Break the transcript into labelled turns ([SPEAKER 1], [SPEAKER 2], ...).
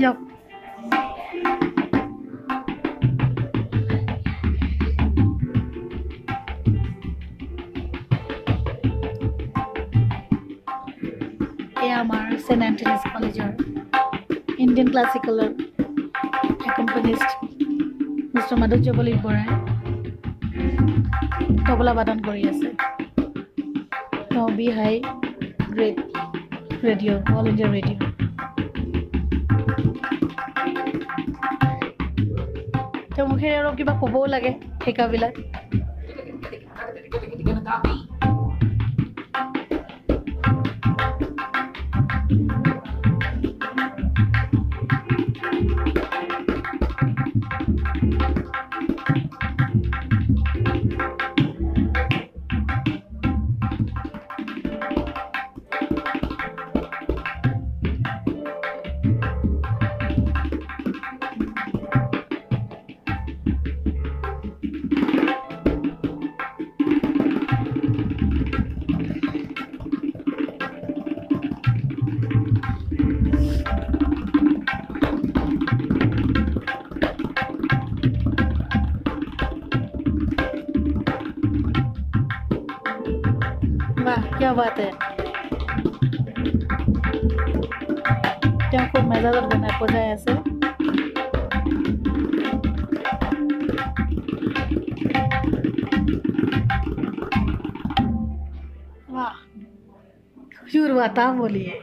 [SPEAKER 1] দিয়ক এয়া আমাৰ চেণ্ট এণ্টনিজ কলেজৰ ইণ্ডিয়ান ক্লাছিকেলৰ একম্পনিষ্ট মিষ্টাৰ মাধুৰ্য পলিত বৰাই তবলা বাদন কৰি আছে তেওঁ B high grade radio' All India Radio' মুখেৰে আৰু কিবা ক'বও লাগে শিকাবিলাক क्या बात है? क्या फ़ूड मज़ा तो बना हो? जाए ऐसे? वाह खुशूर वाता बोलिए।